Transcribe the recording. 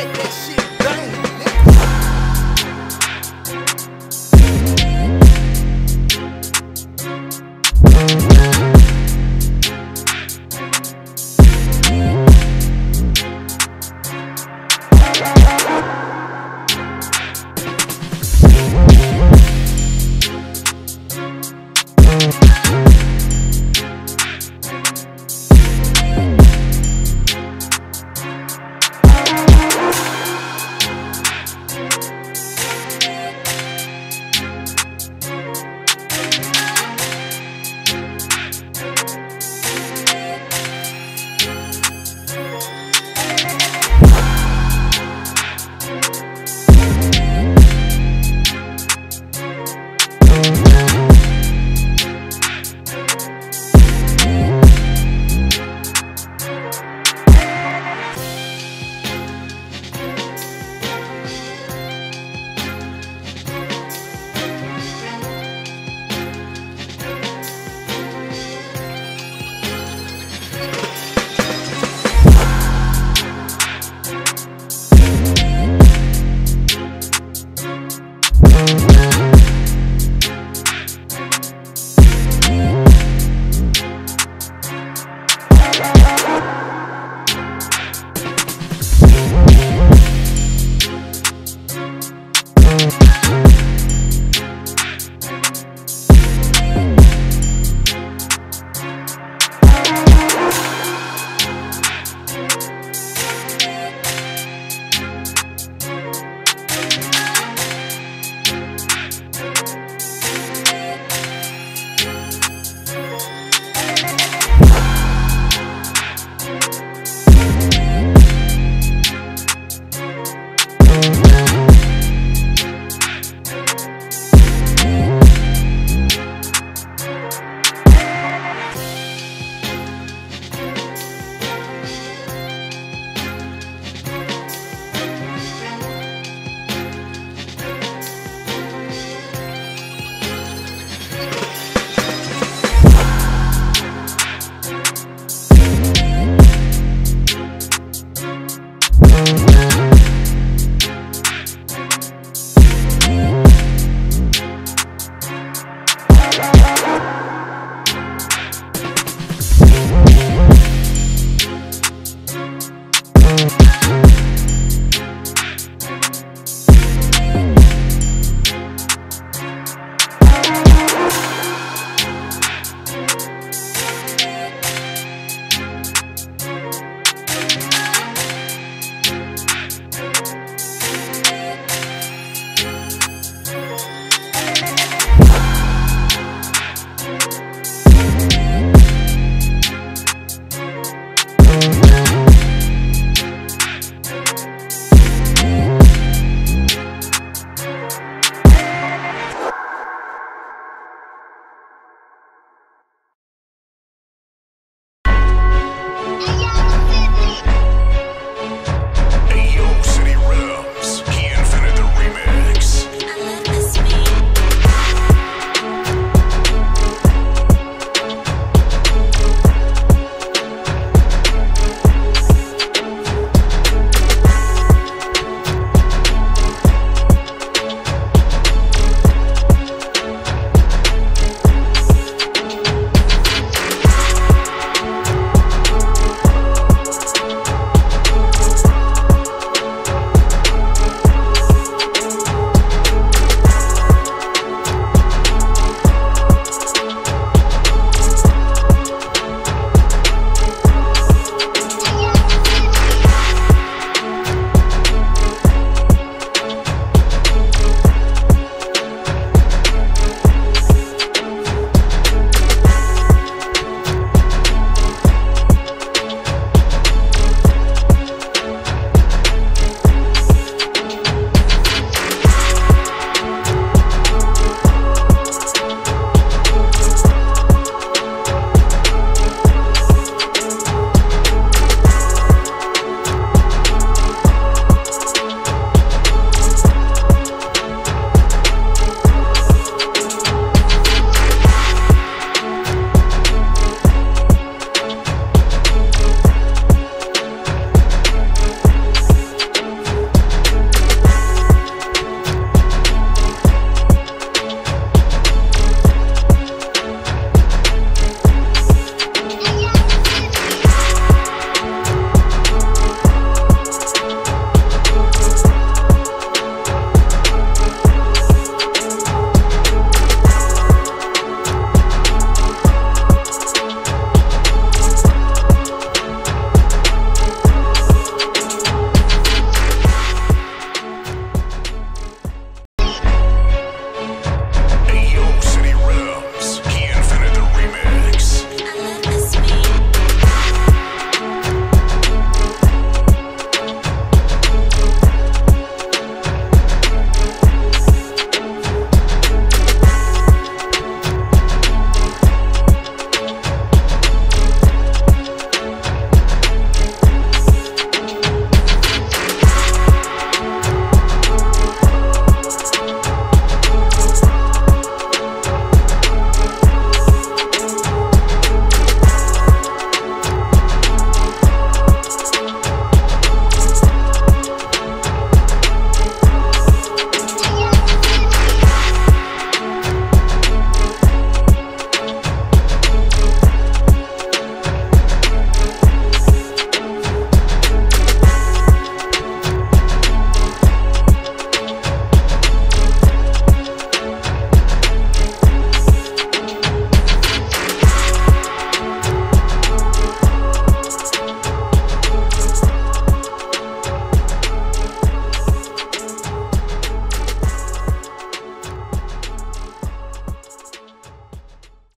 Let that shit